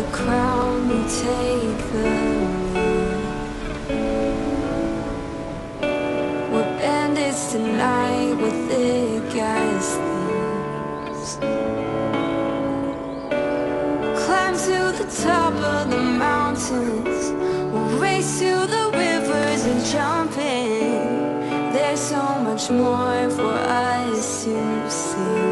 the crown, we take the lead. We're bandits tonight with thick as thieves. Climb to the top of the mountains. We'll race to the rivers and jump in. There's so much more for us to see.